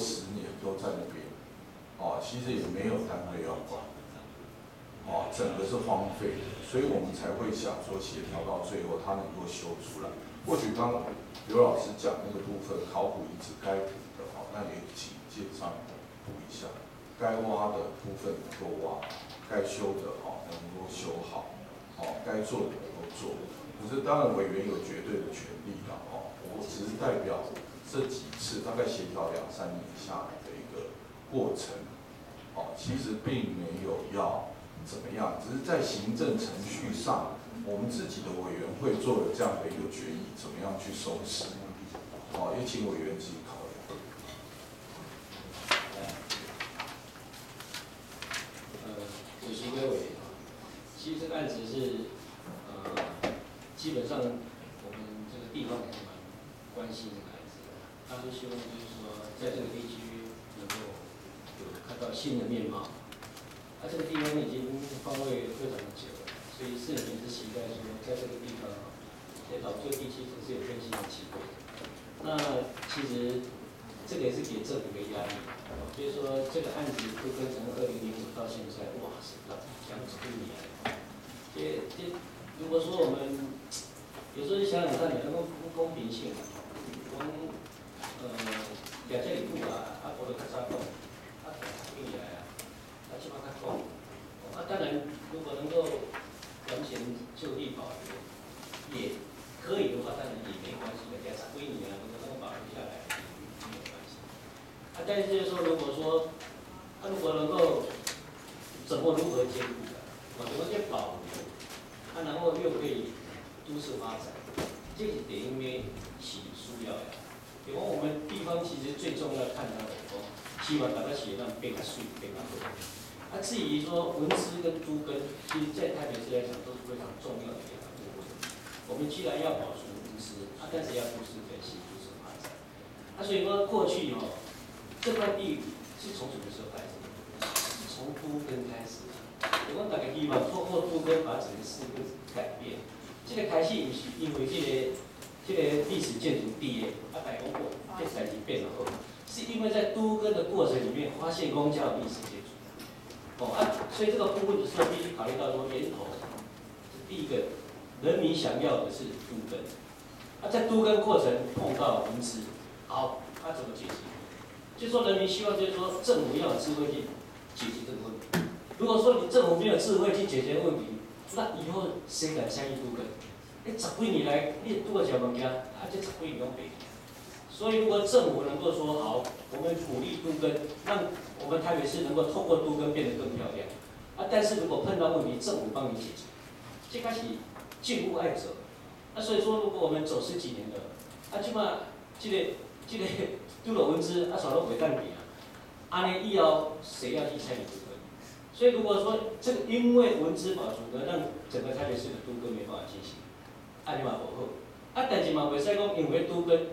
十年都在那边，哦，其实也没有单位要管，哦，整个是荒废的，所以我们才会想说协调到最后它能够修出来。或许刚刘老师讲那个部分考古遗址该补的，哦，那也请建商补一下，该挖的部分能够挖，该修的，哦，能够修好，哦，该做的能够做。可是当然委员有绝对的权利了，哦，我只是代表。这几次大概协调两三年下来的一个过程，哦，其实并没有要怎么样，只是在行政程序上，我们自己的委员会做了这样的一个决议，怎么样去收拾，哦，也请委员自己考量。呃，主席各位，其实这个案子是，呃，基本上我们这个地方还是蛮关心的。他是希望就是说，在这个地区能够有看到新的面貌。啊，这个地方已经方位非常的久了，所以市民是期待说，在这个地方，在老旧地区总是有更新的机会。那其实这个也是给政府一个压力，就是说这个案子就跟从二零零五到现在，哇，是讲讲几年。这这，如果说我们有时候想想看，能够不公平性，我们。呃，两千里路啊，啊，我都较早讲，啊，起来啊，啊，起码较讲，啊，当然，如果能够完全就地保留，也可以的话，当然也没关系的，加十几年啊，如果能够保留下来，没有关系。啊，但是就是说，如果说，他如果能够怎么如何兼顾的，啊，怎么去保留，啊，然后又可以都市发展，这一面是需要的。因为我们地方其实最重要看到的，说希望把它写上变个水变个好。啊，至于说文资跟都跟，其实在台北市来讲都是非常重要的两个部分。我们既然要保存文资，啊，但是要都市更新、都市发展。啊，所以说过去哦，这块地是从什么时候开始？从都跟开始。我们大家希望透过都跟把整个市个改变。这个开始是因为这个。这个历史建筑毕业，啊，改工过，这才是变得好。是因为在都更的过程里面，发现公家历史建筑，哦啊，所以这个部分的时候必须考虑到说源头。第一个，人民想要的是都更，啊，在都更过程碰到文资，好，他怎么解决？就说人民希望就是说政府要有智慧去解决这个问题。如果说你政府没有智慧去解决问题，那以后谁敢相信都更？你十几年来，你拄过一物件，啊，这十几年拢白。所以，如果政府能够说好，我们鼓励都根，让我们台北市能够透过都根变得更漂亮。啊，但是如果碰到问题，政府帮你解决，这开始进步爱走。那所以说，如果我们走十几年的，啊，起码这个这个丢了文字，啊，少了违蛋比啊，安尼以后谁要去参与都根？所以，如果说这个因为文字保存的让整个台北市的都根没办法进行。啊，你嘛无好，啊，但是嘛袂使讲因为都跟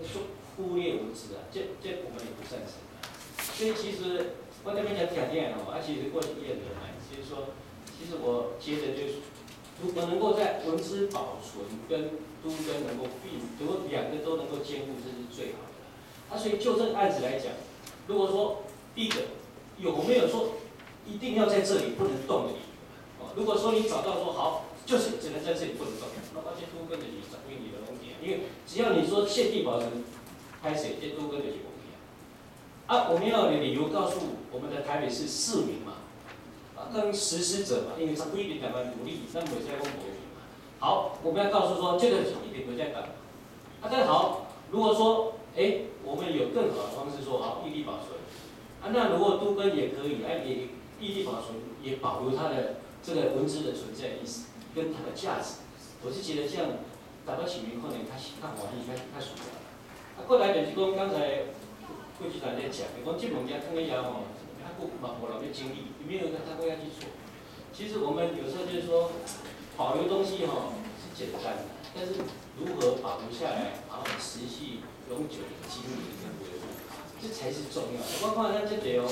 忽略文字啊，这这我们也不赞成。所以其实我这边讲讲听哦，啊，其实过去也很难，就是说，其实我觉得就是，如果能够在文字保存跟都跟能够并，如果两个都能够兼顾，这是最好的。啊，所以就这个案子来讲，如果说第一个有没有说一定要在这里不能动的理由？哦，如果说你找到说好。就是只能在这里不能动，那而且都跟着你掌握你的问题因为只要你说限地保存，开始这都跟着你问题啊。我们要有理由告诉我们的台北市市民嘛，啊，跟实施者嘛，因为他不一定台湾努力，那么在问国民嘛。好，我们要告诉说这个一点都在干。啊，但好，如果说哎，我们有更好的方式说好异地保存，啊，那如果都跟也可以，哎，也异地保存也保留它的这个文字的存在意思。跟它的价值，我是觉得这样达到市民可能较较欢喜、较较舒服。啊，过来就是讲刚才副局长在讲，讲这物件放咧遐吼，啊，佫嘛无人要经历，没有他会要去做。其实我们有时候就是说，保留东西吼是简单，但是如何保留下来，然后持续永久的经营跟维护，这才是重要。我看咱这个哦，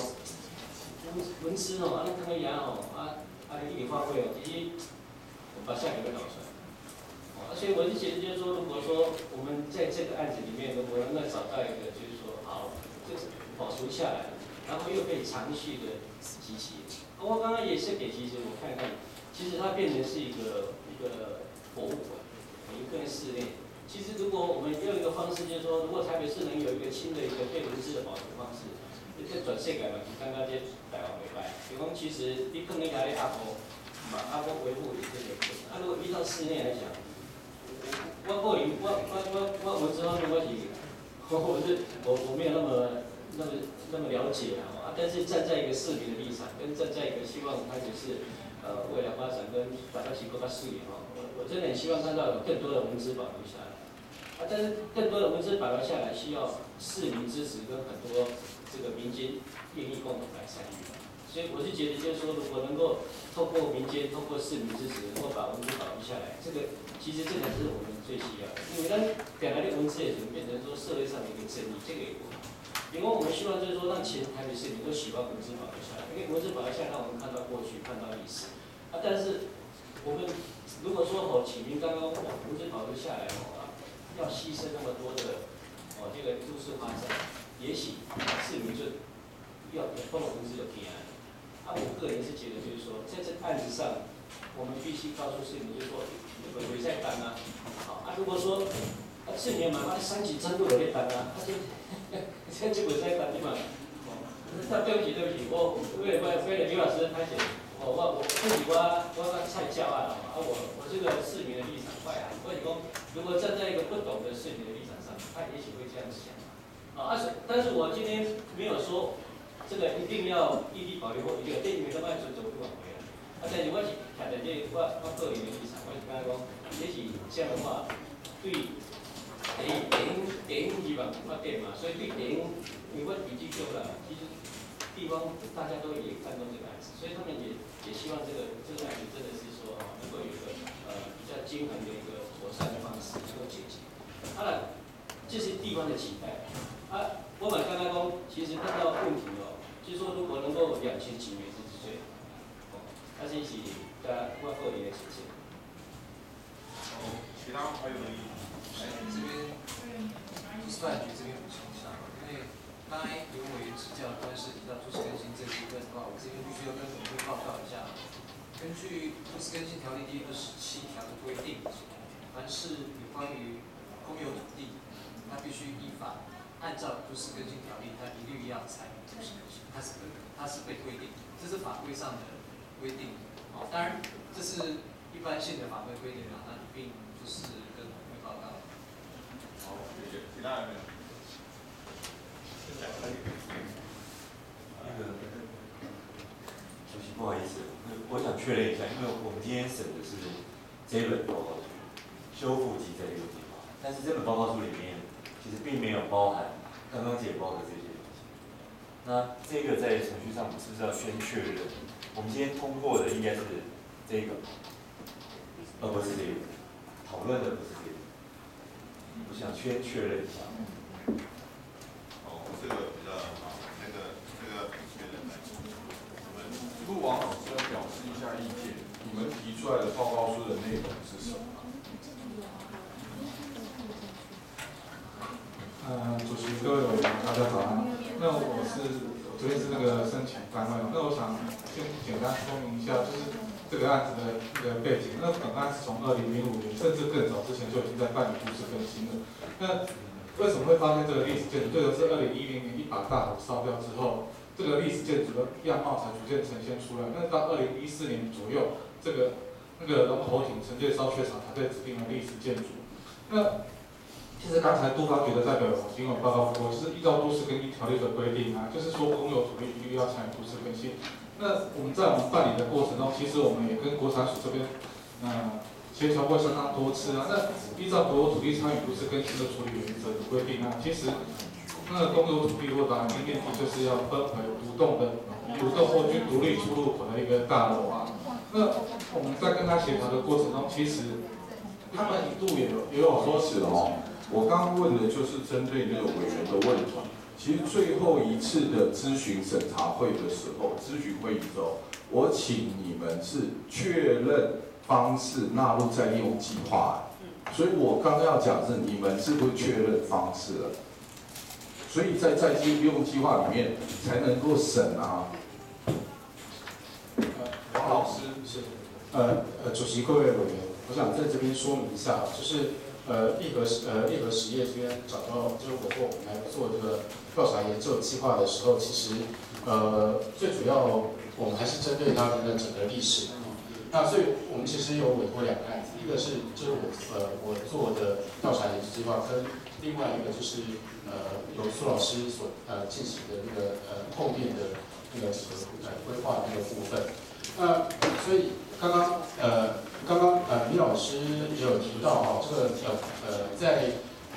文文字吼，啊，放咧遐吼，啊，啊，一直发挥哦，其实。把下一个搞出来来，啊，所以我就觉得，就是说，如果说我们在这个案子里面，如果能够找到一个，就是说，好，这保存下来，然后又可以长续的集齐。我刚刚也是给其实我看看，其实它变成是一个一个博物馆，一个室内。其实如果我们用一个方式，就是说，如果台北市能有一个新的一个非文字的保存方式，这转世改嘛，就刚刚这台湾回来，比方其实你可能家的阿婆，嘛阿婆维护这个，啊如果依照室内来讲，我个人我我我我文字方面我是，我是我我没有那么那么那么了解啊，但是站在一个市民的立场，跟站在一个希望它只是呃未来发展跟大家去更加视野哈，我我真的很希望看到有更多的文字保留下来，啊但是更多的文字保留下来需要市民支持跟很多。这个民间愿意共同来参与，所以我是觉得，就是说，如果能够透过民间、透过市民支持，能够把文字保留下来，这个其实这才是我们最需要的。因为当本来的文字也能变成说社会上的一个正义，这个也不好。因为我们希望就是说，让全台北市民都喜欢文字保留下来，因为文字保留下来，让我们看到过去，看到历史。啊，但是我们如果说哦，启明刚刚文字保留下来哦，要牺牲那么多的哦，这个都市发展。也许市民就要通过公司的提案，啊，我个人是觉得就是说，在这个案子上，我们必须告诉市民，就是说，会会再单啊，好，啊，如果说啊，市民嘛，啊，三级真度有在单啊，他就三级会再单的嘛，哦，那对不起对不起，我为了为了刘老师他写，哦，我我自己我我太骄傲了，啊，我我这个市民的立场快啊，我讲，如果站在一个不懂的市民的立场上，他也许会这样想。啊，但是，但是我今天没有说这个一定要异地保留或一个电影的卖出走不挽回啊。啊，但是我是站在这我我个人的立场，我是感觉讲，也许这样的话，对电影电影电影基本发展嘛，所以对电影，因为我笔记够了，其实地方大家都也看中这个案子，所以他们也也希望这个这个案子真的是说啊，能够有一个呃比较均衡的一个妥善的方式能够解决。当然，这是地方的期待。啊，我们刚刚讲，其实看到问题哦，就说如果能够两全其美是最好。哦，那是是加我个人的谢谢。哦，其他还有意义？这边都市发展局这边补充一下，因为刚才刘委员指教关涉及到都市更新这部分的话，我这边必须要跟总会报告一下。根据都市更新条例第二十七条的规定，凡是有关于公有土地，它必须依法。按照都市更新条例，它一律要采都市更新，它是被它是被规定，这是法规上的规定。好，当然这是一般性的法规规定啊，那并不是跟报告。好，谢谢。其他人没有？那个，主席不好意思，我想确认一下，因为我们今天审的是这本报告书，修复机在这个地方，但是这本报告书里面。其实并没有包含刚刚解包的这些东西。那这个在程序上我们是不是要先确认？我们今天通过的应该是这个，而不是这个。讨论的不是这个。我想先确认一下。哦，这个比较好，那个这个确认来。我们陆王老师要表示一下意见，你们提出来的报告书的内容是什么？呃，主席、各位委员，大家早安。那我是昨天是那个申请单位，那我想先简单说明一下，就是这个案子的那个背景。那本案是从二零零五年甚至更早之前就已经在办理都市更新了。那为什么会发现这个历史建筑？这个是二零一零年一把大火烧掉之后，这个历史建筑的样貌才逐渐呈现出来。那到二零一四年左右，这个那个龙头艇承接烧榷场才被指定为历史建筑。那其实刚才杜方局的代表有新闻报告我，是依照都市更新条例的规定啊，就是说公有土地一律要参与都市更新。那我们在我们办理的过程中，其实我们也跟国产署这边，呃，协调过相当多次啊。那依照国有土地参与都市更新的处理原则的规定啊，其实那公有土地或达面积就是要分为独栋的、独栋或具独立出入口的一个大楼啊。那我们在跟他协调的过程中，其实他们一度也有也有说是哦。我刚刚问的就是针对那个委员的问题。其实最后一次的咨询审查会的时候，咨询会议之后，我请你们是确认方式纳入在利用计划。所以我刚刚要讲是你们是不是确认方式了？所以在在地利用计划里面才能够审啊。王老师是，呃呃，主席各位委员，我想在这边说明一下，就是呃立核实呃立核实业这边找到，就是我国我们来做这个调查研究计划的时候，其实呃最主要我们还是针对它的整个历史。那所以我们其实有委托两个案子，一个是就是我呃我做的调查研究计划，跟另外一个就是呃由苏老师所呃进行的那个呃后面的那个呃规划的那个部分。那所以刚刚呃刚刚呃李老师也有提到哈，这个呃呃在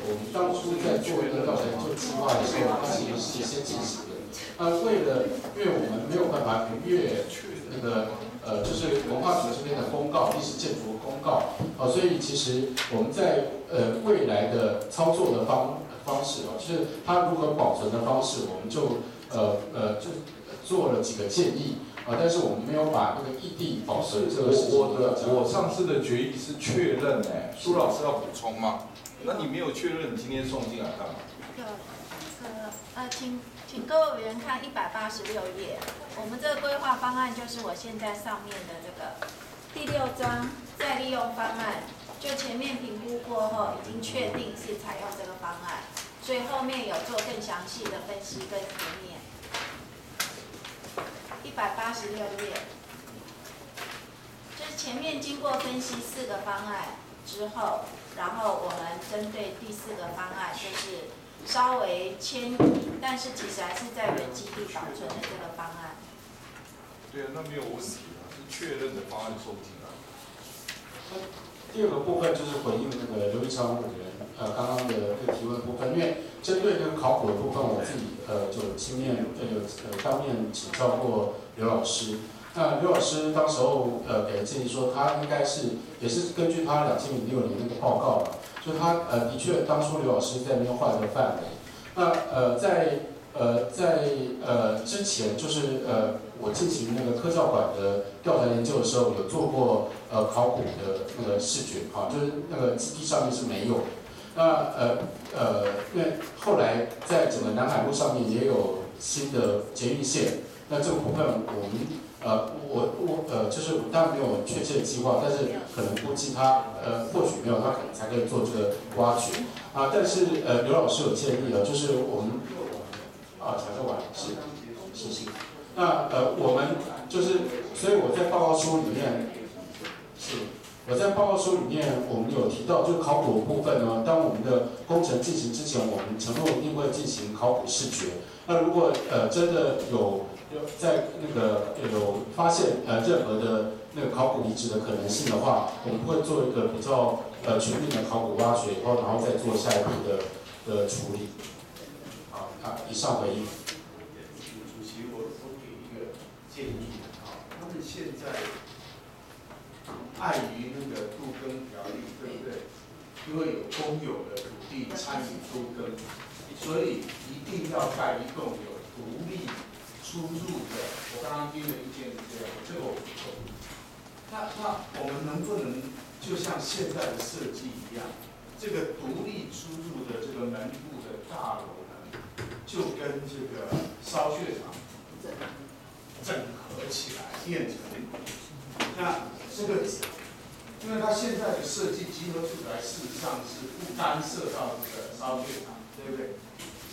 我们当初在做一个调查研究计划的时候，它其实是先进行的。那为了因为我们没有办法越那个。呃，就是文化局这边的公告，历史建筑公告，啊，所以其实我们在呃未来的操作的方方式啊，就是它如何保存的方式，我们就呃呃就做了几个建议啊，但是我们没有把那个异地保存这个事情。我的我上次的决议是确认哎，苏老师要补充吗？那你没有确认，你今天送进来干嘛？那个呃，请。请各位委员看一百八十六页，我们这个规划方案就是我现在上面的这个第六章再利用方案，就前面评估过后已经确定是采用这个方案，所以后面有做更详细的分析跟图面。百八十六页，就是前面经过分析四个方案之后，然后我们针对第四个方案就是。稍微迁移，但是其实还是在原基地保存的这个方案。对啊，那没有问题啊，是确认的方案送进来。第二个部分就是回应那个刘一昌委员呃刚刚的这个提问部分，因为针对这个考古的部分，我自己呃就经验呃呃当面请教过刘老师。那刘老师当时候呃给的建议说，他应该是也是根据他两千零六年那个报告了。就他呃，的确，当初刘老师在那边画的范围。那呃，在呃在呃之前，就是呃我进行那个科教馆的调查研究的时候，有做过呃考古的那个视觉啊，就是那个基地上面是没有。那呃呃，因为后来在整个南海路上面也有新的捷运线，那这个部分我们。呃，我我呃，就是当然没有确切的计划，但是可能估计他呃，或许没有，他可能才可以做这个挖掘啊。但是呃，刘老师有建议啊，就是我们啊，才说完是是是。那呃，我们就是，所以我在报告书里面是我在报告书里面，我们有提到，就考古部分呢，当我们的工程进行之前，我们承诺一定会进行考古视觉。那如果呃真的有。有在那个有发现呃任何的那个考古遗址的可能性的话，我们会做一个比较呃全面的考古挖掘以后，然后再做下一步的的处理。好，啊，以上回应。主席，我我给一个建议啊，他们现在碍于那个杜更条例，对不对？因为有公有的土地参与杜更，所以一定要盖一栋有独立。出入的，我刚刚听的意见是这样，这个我不同意。那那我们能不能就像现在的设计一样，这个独立出入的这个门户的大楼呢，就跟这个烧血场整合起来变成？那这个，因为它现在的设计集合住宅事实上是不干涉到这个烧血场，对不对？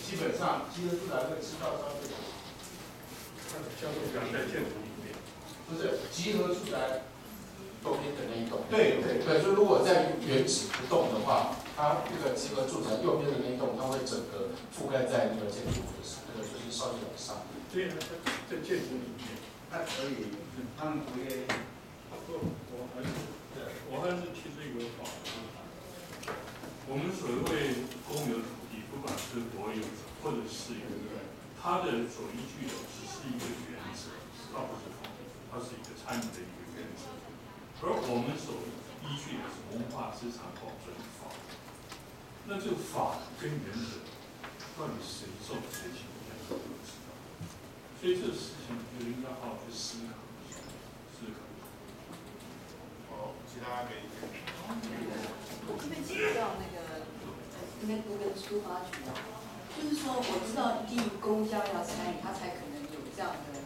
基本上集合住宅会知道烧血场。像我讲在建筑里面，不是集合住宅右边的那一栋。对对对，就如果在原址不动的话，它这个集合住宅右边的那一栋，它会整个覆盖在那个建筑物上，那个就是烧地板上。对啊，在在建筑里面，那可以，他们不愿意。不，我还是，我还是提出一个法。我们所谓公有土地，不管是国有或者私有，它的所依据的只。是一个原则，倒不是法律，它是一个参与的一个原则。而我们所依据的是文化资产保存法。那就法跟原则到底谁做谁情，我们都不知道。所以这个事情就应该好好去思考一下，思考。好，其他没意见。我这边请教那个，应该读跟书发局啊。就是说我知道一定公家要参与，他才可能有这样的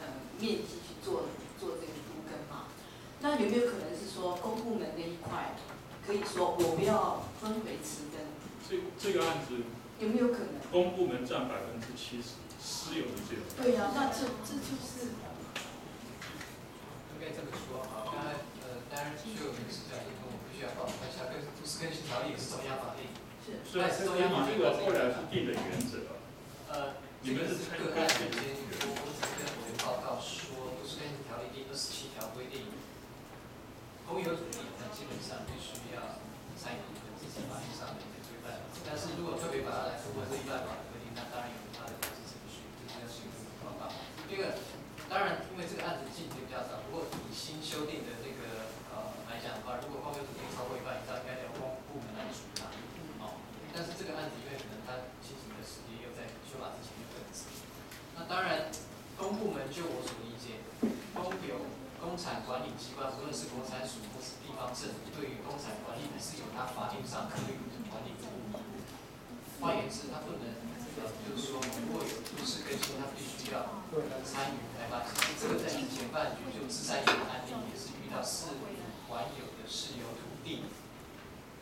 呃面积去做做这个都根嘛。那有没有可能是说公部门那一块可以说我不要分回持根？这这个案子有没有可能？公部门占百分之七十，私有的只有。对呀、那这这就是应该这么说啊，刚才呃，当然就有民事讲，因为我必须要报一下，跟都市更新条例也是中央法令，是所以所以你这个后来是定的原则，呃，你们是个案之间，我我只是跟委员报告说，都市更新条例第二十七条规定，公有土地那基本上必须要参与这是法律上的一个规范，但是如果特别把它来通过这一般法的规定，那当然有它的法制程序，这是要新闻报告。第二个，当然因为这个案子进度比较早，如果以新修订的这个呃来讲的话，如果公有土地超过一半以上，应该由公部门来处理但是这个案子因为可能它进行的时间又在修法之前又更迟。那当然，公部门就我所理解，公有工产管理机关，无论是国产署或是地方政府，对于工产管理还是有它法定上可以的管理义务。换言之，它不能呃，就是说，如果有都市更新，它必须要参与开发。其实这办局就自山有案例，也是遇到市管有的市有土地，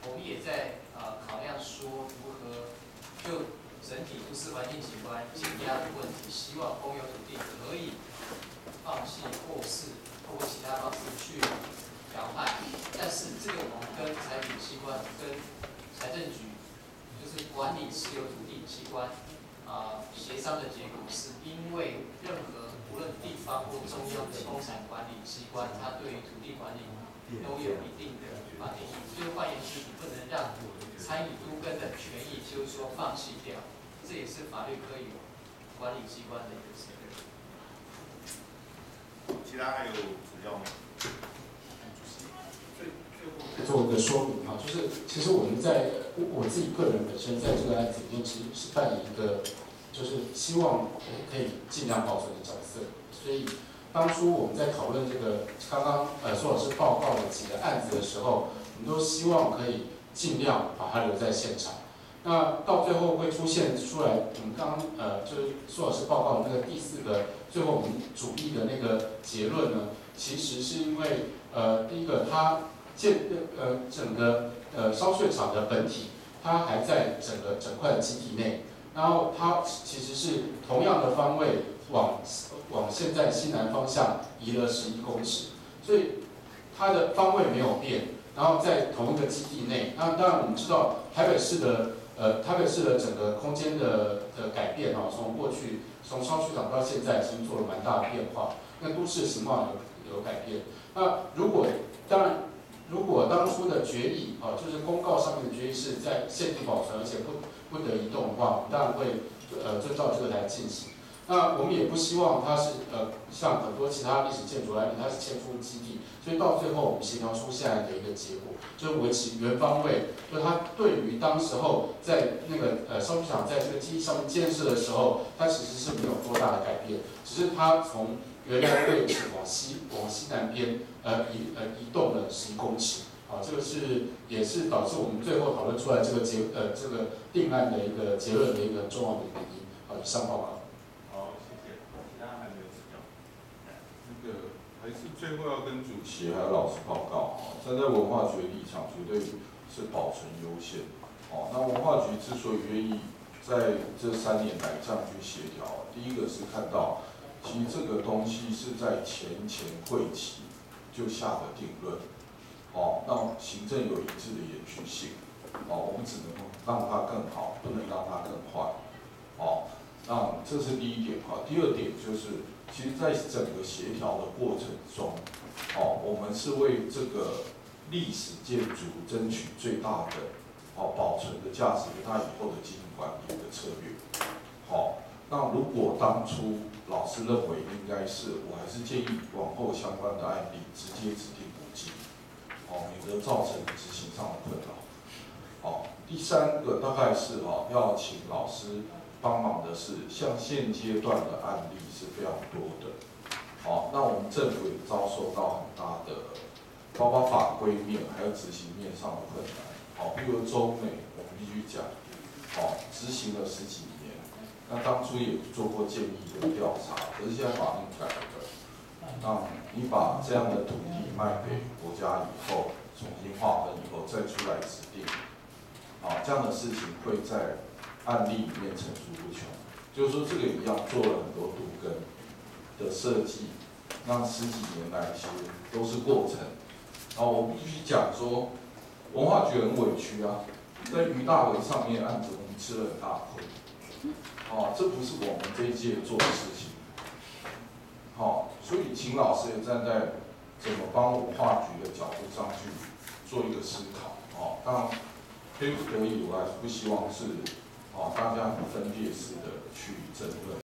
我们也在呃考量说如何就整体都市环境景观减压的问题，希望公有土地可以放弃或是透过其他方式去调派，但是这个我们跟财产机关跟财政局就是管理私有土地机关啊、协商的结果，是因为任何无论地方或中央的工产管理机关，它对于土地管理都有一定的法定义务。就是换言之，你不能让参与都跟的权益，就是说放弃掉，这也是法律可以管理机关的一个责任。其他还有指教吗？做个说明哈，就是其实我们在我我自己个人本身在这个案子里面，其实是扮演一个就是希望可以尽量保存的角色。所以当初我们在讨论这个刚刚呃苏老师报告的几个案子的时候，我们都希望可以尽量把它留在现场。那到最后会出现出来，我们刚呃就是苏老师报告的那个第四个，最后我们主力的那个结论呢，其实是因为呃第一个它建呃整个呃烧榷场的本体，它还在整个整块的基地内，然后它其实是同样的方位往往现在西南方向移了十一公尺，所以它的方位没有变，然后在同一个基地内。那当然我们知道台北市的呃台北市的整个空间的的改变哦，从过去从烧榷场到现在已经做了蛮大的变化，那都市的形貌有有改变。那如果当然。如果当初的决议啊，就是公告上面的决议是在现地保存，而且不不得移动的话，我们当然会呃遵照这个来进行。那我们也不希望它是呃像很多其他历史建筑来，它是迁出基地，所以到最后我们协调出现在的一个结果，就是维持原方位，就它对于当时候在那个呃烧机厂在这个基地上面建设的时候，它其实是没有多大的改变，只是它从原来的位置往西往西南边呃移呃移动了十一公尺，啊，这个是也是导致我们最后讨论出来这个结呃这个定案的一个结论的一个重要的原因。好，以上报告。好，谢谢。其他还没有资料。那个还是最后要跟主席还有老师报告啊，站在文化局的立场，绝对是保存优先。哦，那文化局之所以愿意在这三年来这样去协调，第一个是看到，其实这个东西是在前前会期就下的定论，哦，让行政有一致的延续性，哦，我们只能让它更好，不能让它更坏，哦，那这是第一点哈。第二点就是，其实在整个协调的过程中，哦，我们是为这个历史建筑争取最大的哦保存的价值跟它以后的经营管理的策略，那如果当初老师认为应该是，我还是建议往后相关的案例直接指定补给，哦，免得造成执行上的困扰。好、第三个大概是哦，要请老师帮忙的是，像现阶段的案例是非常多的。好、那我们政府也遭受到很大的，包括法规面还有执行面上的困难。好、比如中美，我们必须讲，哦，执行了十几年，那当初也做过建议的调查，可是现在法令改了，那你把这样的土地卖给国家以后，重新划分以后再出来指定，啊，这样的事情会在案例里面层出不穷。就是说这个一样做了很多杜根的设计，那十几年来其实都是过程。然后我必须讲说，文化局很委屈啊，在于大伟上面案子我们吃了很大亏，哦，这不是我们这一届做的事情。好，所以秦老师也站在怎么帮文化局的角度上去做一个思考。哦，当然非不得已，我还是不希望是哦大家分裂式的去争论。